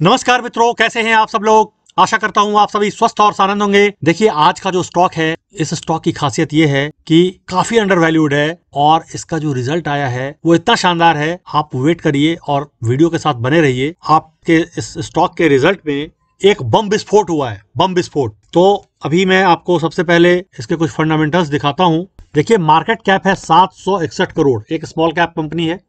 नमस्कार मित्रों, कैसे हैं आप सब लोग? आशा करता हूँ आप सभी स्वस्थ और आनंद होंगे। देखिए, आज का जो स्टॉक है, इस स्टॉक की खासियत ये है कि काफ़ी अंडर वैल्यूड है और इसका जो रिज़ल्ट आया है, वो इतना शानदार है। आप वेट करिए और वीडियो के साथ बने रहिए। आपके इस स्टॉक के रिज़ल्ट में एक बम विस्फोट हुआ है बम विस्फोट। तो अभी मैं आपको सबसे पहले इसके कुछ फंडामेंटल्स दिखाता हूँ। देखिए मार्केट कैप है सात सौ इकसठ करोड़। एक स्मॉल कैप कंपनी है।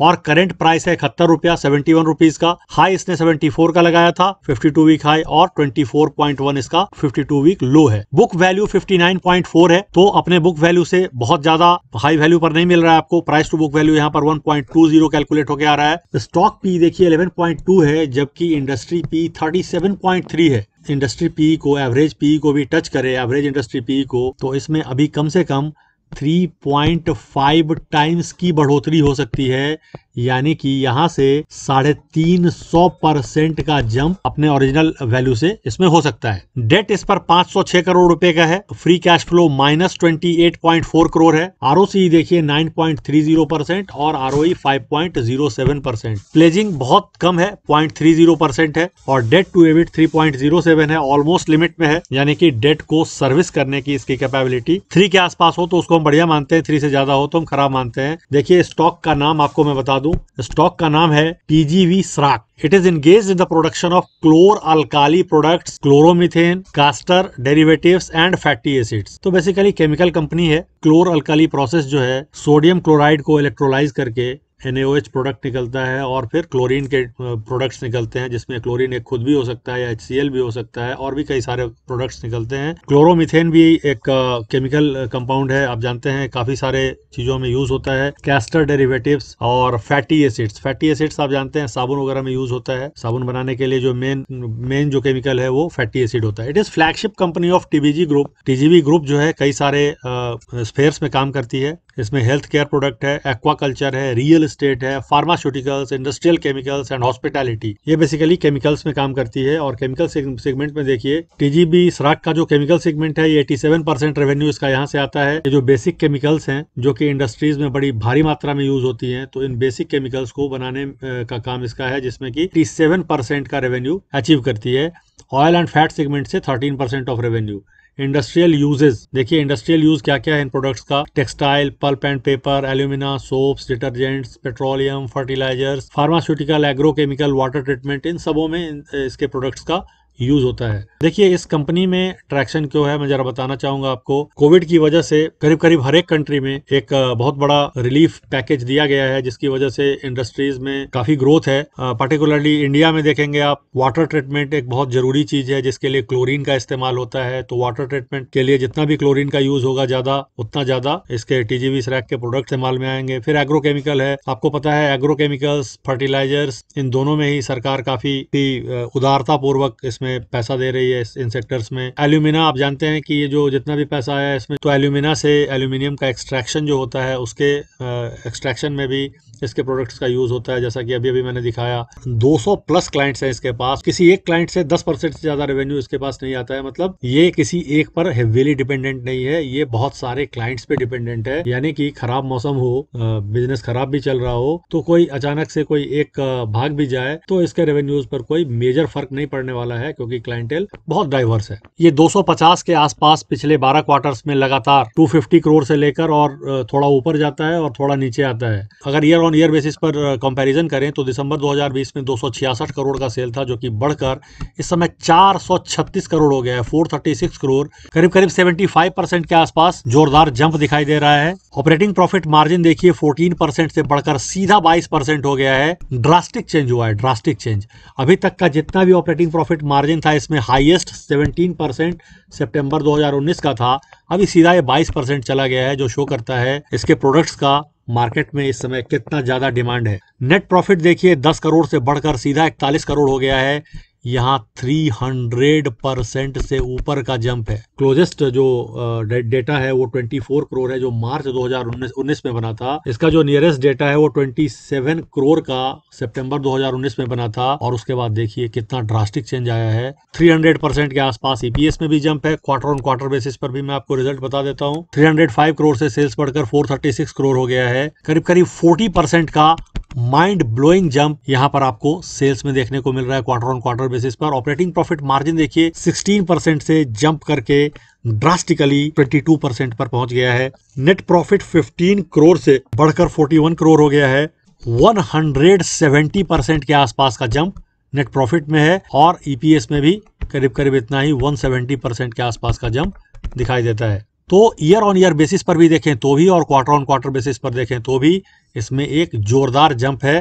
और करंट प्राइस है इकहत्तर रुपया सेवेंटी वन रुपीज़ का। हाई इसने सेवेंटी फोर का लगाया था फिफ्टी टू वीक हाई और ट्वेंटी फोर पॉइंट वन इसका फिफ्टी टू वीक लो है। Book value fifty nine point four है तो अपने बुक वैल्यू से बहुत ज़्यादा हाई वैल्यू पर नहीं मिल रहा है आपको। प्राइस टू बुक वैल्यू यहाँ पर one point two zero calculate होकर आ रहा है। स्टॉक पी देखिए इलेवन पॉइंट टू है, जबकि industry P thirty seven point three है। इंडस्ट्री पी को एवरेज पी को भी टच करे एवरेज इंडस्ट्री पी को तो इसमें अभी कम से कम 3.5 टाइम्स की बढ़ोतरी हो सकती है। यानी कि यहाँ से साढ़े तीन सौ परसेंट का जंप अपने ओरिजिनल वैल्यू से इसमें हो सकता है। डेट इस पर 506 करोड़ रुपए का है। Free cash flow minus twenty eight point four crore है। आरओसी देखिए 9.30 परसेंट और R O seven percent pledging बहुत कम है पॉइंट परसेंट है और डेट टू एविट सेवन है ऑलमोस्ट लिमिट में है। यानी कि डेट को सर्विस करने की इसकी कैपेबिलिटी थ्री के आसपास हो तो उसको हम बढ़िया मानते हैं थ्री से ज़्यादा हो तो हम खराब मानते हैं। देखिए स्टॉक का नाम आपको मैं बता दूँ स्टॉक का नाम है PGV स्राक it is engaged in the production of chlor alkali products chloromethane castor derivatives and fatty acids तो बेसिकली केमिकल कंपनी है क्लोर अल्काली प्रोसेस जो है सोडियम क्लोराइड को इलेक्ट्रोलाइज करके एन प्रोडक्ट निकलता है और फिर क्लोरीन के प्रोडक्ट्स निकलते हैं, जिसमें क्लोरीन एक खुद भी हो सकता है या एच भी हो सकता है और भी कई सारे प्रोडक्ट्स निकलते हैं। क्लोरोमिथेन भी एक केमिकल कंपाउंड है। आप जानते हैं, काफ़ी सारे चीज़ों में यूज़ होता है। कैस्टर डेरिवेटिव्स और फैटी एसिड्स फैटी एसिड्स आप जानते हैं, साबुन वगैरह में यूज़ होता है। साबुन बनाने के लिए जो मेन मेन जो केमिकल है वो फैटी एसिड होता है। It is flagship company of TBG group TGB group जो है कई सारे स्पेयर्स में काम करती है। इसमें हेल्थ केयर प्रोडक्ट है एक्वाकल्चर है रियल एस्टेट है pharmaceuticals industrial chemicals and hospitality ये बेसिकली केमिकल्स में काम करती है और केमिकल सेगमेंट में देखिए टीजीबी सराक का जो केमिकल सेगमेंट है, ये 87 परसेंट रेवेन्यू इसका यहाँ से आता है। ये जो बेसिक केमिकल्स हैं, जो कि इंडस्ट्रीज़ में बड़ी भारी मात्रा में यूज़ होती है तो इन बेसिक केमिकल्स को बनाने का काम इसका है, जिसमें की एटी का रेवेन्यू अचीव करती है। ऑयल एंड फैट सेगमेंट से thirteen percent of revenue industrial uses देखिए इंडस्ट्रियल यूज़ क्या क्या है इन प्रोडक्ट्स का? Textile pulp and paper alumina soaps detergents petroleum fertilisers pharmaceutical agrochemical water treatment इन सबों में इसके प्रोडक्ट्स का यूज़ होता है। देखिए, इस कंपनी में ट्रैक्शन क्यों है? मैं जरा बताना चाहूँगा आपको। कोविड की वजह से करीब करीब हर एक कंट्री में एक बहुत बड़ा रिलीफ पैकेज दिया गया है, जिसकी वजह से इंडस्ट्रीज़ में काफ़ी ग्रोथ है। पर्टिकुलरली इंडिया में देखेंगे आप वाटर ट्रीटमेंट एक बहुत ज़रूरी चीज़ है, जिसके लिए क्लोरीन का इस्तेमाल होता है। तो वाटर ट्रीटमेंट के लिए जितना भी क्लोरीन का यूज़ होगा ज़्यादा, उतना ज़्यादा इसके टीजीवी सैक के प्रोडक्ट इस्तेमाल में आएँगे। फिर एग्रोकेमिकल है। आपको पता है एग्रोकेमिकल्स फर्टिलाइजर्स इन दोनों में ही सरकार काफ़ी उदारता पूर्वक इसमें में पैसा दे रही है इन सेक्टर्स में। एल्यूमिना आप जानते हैं कि ये जो जितना भी पैसा आया है इसमें तो एल्यूमिना से एल्यूमिनियम का एक्सट्रैक्शन जो होता है, उसके एक्सट्रैक्शन में भी इसके प्रोडक्ट्स का यूज़ होता है। जैसा कि अभी अभी मैंने दिखाया 200 प्लस क्लाइंट्स हैं इसके पास। किसी एक क्लाइंट से 10 परसेंट से ज़्यादा रेवेन्यू इसके पास नहीं आता है। मतलब ये किसी एक पर हेवीली डिपेंडेंट नहीं है। ये बहुत सारे क्लाइंट्स पे डिपेंडेंट है। यानी कि खराब मौसम हो बिज़नेस खराब भी चल रहा हो तो कोई अचानक से कोई एक भाग भी जाए तो इसके रेवेन्यूज पर कोई मेजर फ़र्क नहीं पड़ने वाला है, क्योंकि क्लाइंटेल बहुत डाइवर्स है। ये 250 के आसपास पिछले 12 क्वार्टर्स में लगातार 250 करोड़ से लेकर और थोड़ा ऊपर जाता है और थोड़ा नीचे आता है। अगर ईयर ऑन ईयर बेसिस पर कंपैरिजन करें तो दिसंबर 2020 में दो करोड़ का सेल था, जो कि बढ़कर इस समय 436 करोड़ हो गया है 436 करोड़, करीब करीब 75 परसेंट के आसपास जोरदार जंप दिखाई दे रहा है। ऑपरेटिंग प्रॉफिट मार्जिन देखिए 14 परसेंट से बढ़कर सीधा 22 परसेंट हो गया है। ड्रास्टिक चेंज हुआ है ड्रास्टिक चेंज अभी तक का जितना भी ऑपरेटिंग प्रॉफिट मार्जिन था, इसमें हाईएस्ट 17 परसेंट सेप्टेम्बर 2019 का था। अभी सीधा ये 22 परसेंट चला गया है, जो शो करता है इसके प्रोडक्ट्स का। मार्केट में इस समय कितना ज़्यादा डिमांड है। नेट प्रॉफिट देखिए 10 करोड़ से बढ़कर सीधा इकतालीस करोड़ हो गया है। यहाँ 300 परसेंट से ऊपर का जंप है। क्लोजेस्ट जो डेटा है वो 24 करोड़ है, जो मार्च 2019 में बना था। इसका जो नियरेस्ट डेटा है वो 27 करोड़ का सितंबर 2019 में बना था। और उसके बाद देखिए कितना ड्रास्टिक चेंज आया है। 300 परसेंट के आसपास ईपीएस में भी जंप है। क्वार्टर ऑन क्वार्टर बेसिस पर भी मैं आपको रिज़ल्ट बता देता हूँ। 305 करोड़ से सेल्स बढ़कर 436 करोड़ हो गया है। करीब करीब फोर्टी का माइंड ब्लोइंग जंप यहाँ पर आपको सेल्स में देखने को मिल रहा है क्वार्टर ऑन क्वार्टर बेसिस पर। ऑपरेटिंग प्रॉफिट मार्जिन देखिए 16 परसेंट से जंप करके ड्रास्टिकली 22 परसेंट पर पहुँच गया है। नेट प्रॉफिट 15 करोड़ से बढ़कर 41 करोड़ हो गया है। 170 परसेंट के आसपास का जंप नेट प्रॉफिट में है और ईपीएस e में भी करीब करीब इतना ही 170 परसेंट के आसपास का जंप दिखाई देता है। तो ईयर ऑन ईयर बेसिस पर भी देखें तो भी और क्वार्टर ऑन क्वार्टर बेसिस पर देखें तो भी इसमें एक जोरदार जंप है।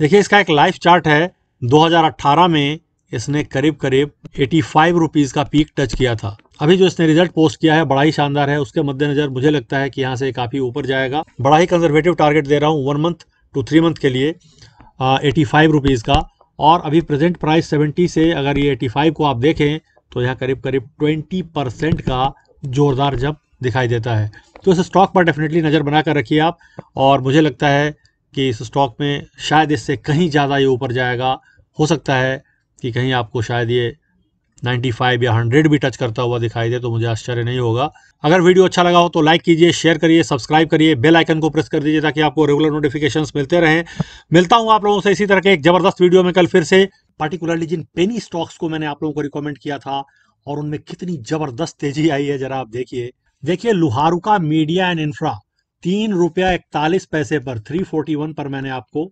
देखिए, इसका एक लाइफ चार्ट है। 2018 में इसने करीब करीब एटी फाइव रुपीज़ का पीक टच किया था। अभी जो इसने रिज़ल्ट पोस्ट किया है, बड़ा ही शानदार है। उसके मद्देनजर मुझे लगता है कि यहाँ से काफ़ी ऊपर जाएगा। बड़ा ही कंजर्वेटिव टारगेट दे रहा हूँ one month two three month के लिए एटी फाइव रुपीज़ का। और अभी प्रेजेंट प्राइस सेवेंटी से अगर ये एटी फाइव को आप देखें तो यहाँ करीब करीब ट्वेंटी परसेंट का जोरदार जंप दिखाई देता है। तो इस स्टॉक पर डेफिनेटली नज़र बना कर रखिए आप और मुझे लगता है कि इस स्टॉक में शायद इससे कहीं ज़्यादा ये ऊपर जाएगा। हो सकता है कि कहीं आपको शायद ये 95 या 100 भी टच करता हुआ दिखाई दे तो मुझे आश्चर्य नहीं होगा। अगर वीडियो अच्छा लगा हो तो लाइक कीजिए शेयर करिए सब्सक्राइब करिए बेल आइकन को प्रेस कर दीजिए ताकि आपको रेगुलर नोटिफिकेशंस मिलते रहें। मिलता हूँ आप लोगों से इसी तरह के एक ज़बरदस्त वीडियो में कल फिर से। पर्टिकुलरली जिन पेनी स्टॉक्स को मैंने आप लोगों को रिकमेंड किया था और उनमें कितनी ज़बरदस्त तेज़ी आई है, जरा आप देखिए। देखिए लुहारुका मीडिया एंड इंफ्रा, तीन रुपया इकतालीस पैसे पर थ्री फोर्टी वन पर मैंने आपको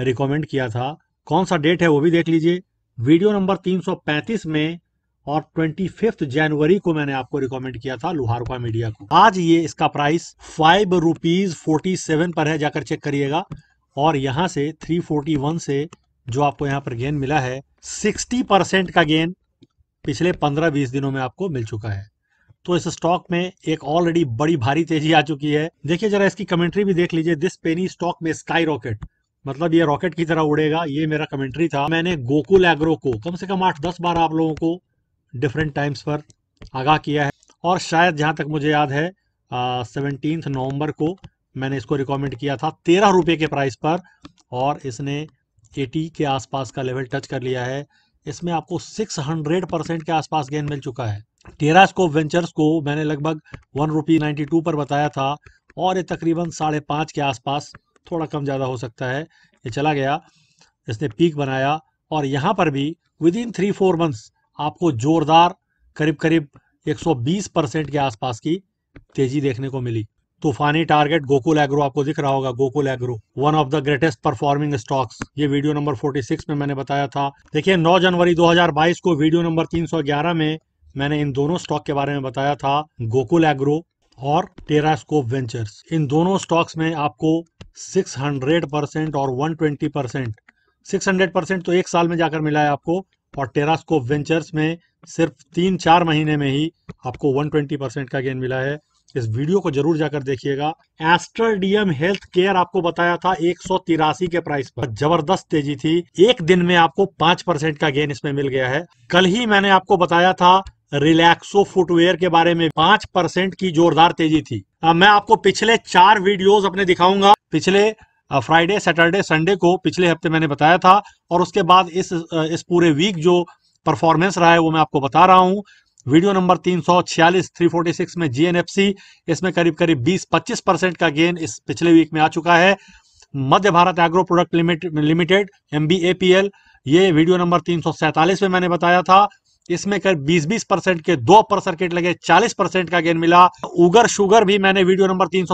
रिकमेंड किया था। कौन सा डेट है वो भी देख लीजिए। वीडियो नंबर 335 में और ट्वेंटी फिफ्थ जनवरी को मैंने आपको रिकमेंड किया था लुहारुका मीडिया को। आज ये इसका price five rupees forty seven पर है, जाकर चेक करिएगा। और यहाँ से थ्री फोर्टी वन से जो आपको यहाँ पर गेन मिला है सिक्सटी परसेंट का गेन पिछले पंद्रह बीस दिनों में आपको मिल चुका है। तो इस स्टॉक में एक ऑलरेडी बड़ी भारी तेज़ी आ चुकी है। देखिए जरा इसकी कमेंट्री भी देख लीजिए। दिस पेनी स्टॉक में स्काई रॉकेट मतलब ये रॉकेट की तरह उड़ेगा, ये मेरा कमेंट्री था। मैंने गोकुल एग्रो को कम से कम आठ दस बार आप लोगों को डिफरेंट टाइम्स पर आगाह किया है। और शायद जहाँ तक मुझे याद है सेवनटीन नवंबर को मैंने इसको रिकमेंड किया था तेरह रुपए के प्राइस पर और इसने एटी के आसपास का लेवल टच कर लिया है। इसमें आपको 600 परसेंट के आसपास गेन मिल चुका है। टेरास्कोप वेंचर्स को मैंने लगभग वन रुपी नाइन्टी टू पर बताया था और ये तकरीबन साढ़े पाँच के आसपास थोड़ा कम ज़्यादा हो सकता है। ये चला गया, इसने पीक बनाया और यहाँ पर भी within three four months आपको जोरदार करीब करीब 120 परसेंट के आसपास की तेज़ी देखने को मिली। तूफानी टारगेट गोकुल एग्रो आपको दिख रहा होगा, Gokul agro one of the greatest performing stocks ये वीडियो नंबर 46 में मैंने बताया था। देखिए 9 जनवरी 2022 को वीडियो नंबर 311 में मैंने इन दोनों स्टॉक के बारे में बताया था, गोकुल एग्रो और टेरास्कोप वेंचर्स इन दोनों स्टॉक्स में आपको 600 परसेंट और 120 परसेंट सिक्स परसेंट तो एक साल में जाकर मिला है आपको, और टेरास्कोप वेंचर्स में सिर्फ़ तीन चार महीने में ही आपको 120 परसेंट का गेन मिला है। इस वीडियो को ज़रूर जाकर देखिएगा। एस्ट्रडीएम हेल्थ केयर आपको बताया था एक सौ तिरासी के प्राइस पर। ज़बरदस्त तेज़ी थी। एक दिन में आपको पाँच परसेंट का गेन इसमें मिल गया है। कल ही मैंने आपको बताया था रिलैक्सो फुटवेयर के बारे में। पाँच परसेंट की जोरदार तेज़ी थी। अब मैं आपको पिछले चार वीडियोस अपने दिखाऊँगा। पिछले फ्राइडे सैटरडे संडे को पिछले हफ़्ते मैंने बताया था। और उसके बाद इस इस पूरे वीक जो परफॉर्मेंस रहा है वो मैं आपको बता रहा हूँ। वीडियो नंबर तीन सौ छियालीस, थ्री फोर्टी सिक्स में जीएनएफसी इसमें करीब करीब 20-25 परसेंट का गेन इस पिछले वीक में आ चुका है। Madhya Bharat agro product limited M B ये वीडियो नंबर तीन में मैंने बताया था। इसमें कर 20-20 परसेंट के दो अपर सर्किट लगे 40 परसेंट का गेन मिला। उगर शुगर भी मैंने वीडियो नंबर तीन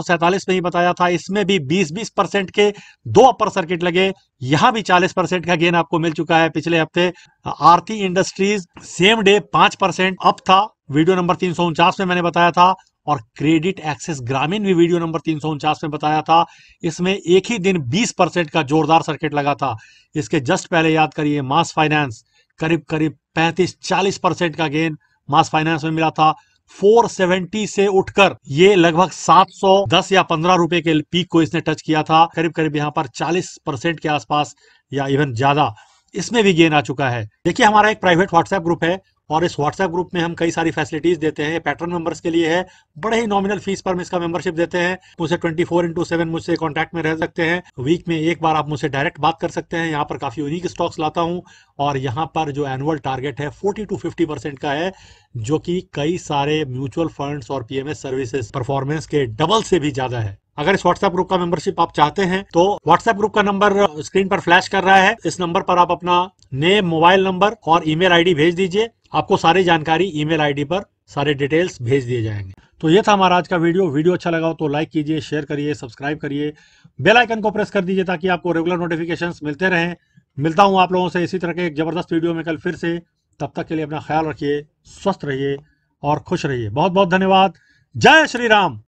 में ही बताया था, इसमें भी 20-20 परसेंट के दो अपर सर्किट लगे, यहाँ भी 40 परसेंट का गेन आपको मिल चुका है पिछले हफ़्ते। आरती इंडस्ट्रीज़ सेम डे पाँच परसेंट अप था, वीडियो नंबर तीन सौ उनचास में मैंने बताया था, और क्रेडिट एक्सेस ग्रामीण भी वीडियो नंबर तीन सौ उनचास में बताया था, इसमें एक ही दिन 20 परसेंट का जोरदार सर्किट लगा था। इसके जस्ट पहले याद करिए, मास फाइनेंस करीब करीब 35-40 परसेंट का गेन मास फाइनेंस में मिला था। 470 से उठकर ये लगभग 710 या 15 रुपए के पीक को इसने टच किया था। करीब करीब यहाँ पर 40 परसेंट के आसपास या इवन ज़्यादा इसमें भी गेन आ चुका है। देखिए, हमारा एक प्राइवेट व्हाट्सएप ग्रुप है। और इस व्हाट्सएप ग्रुप में हम कई सारी फैसिलिटीज़ देते हैं। पैटर्न मेंबर्स के लिए है। बड़े ही नॉमिनल फ़ीस पर हम इसका मेंबरशिप देते हैं। मुझसे ट्वेंटी फोर इंटू सेवन मुझसे कॉन्टैक्ट में रह सकते हैं। वीक में एक बार आप मुझसे डायरेक्ट बात कर सकते हैं। यहाँ पर काफ़ी यूनिक स्टॉक्स लाता हूँ। और यहाँ पर जो एनुअल टारगेट है फोर्टी टू फिफ्टी परसेंट का है, जो कि कई सारे म्यूचुअल फंड्स और पीएमएस सर्विसेज़ परफॉर्मेंस के डबल से भी ज़्यादा है। अगर इस व्हाट्सएप ग्रुप का मेंबरशिप आप चाहते हैं तो व्हाट्सएप ग्रुप का नंबर स्क्रीन पर फ्लैश कर रहा है। इस नंबर पर आप अपना नेम मोबाइल नंबर और ईमेल आईडी भेज दीजिए। आपको सारी जानकारी ईमेल आईडी पर सारे डिटेल्स भेज दिए जाएँगे। तो ये था हमारा आज का वीडियो। वीडियो अच्छा लगा हो तो लाइक कीजिए, शेयर करिए, सब्सक्राइब करिए। बेल आइकन को प्रेस कर दीजिए ताकि आपको रेगुलर नोटिफिकेशंस मिलते रहें। मिलता हूँ आप लोगों से इसी तरह के एक ज़बरदस्त वीडियो में कल फिर से। तब तक के लिए अपना ख्याल रखिए, स्वस्थ रहिए और खुश रहिए। बहुत बहुत धन्यवाद। जय श्री राम।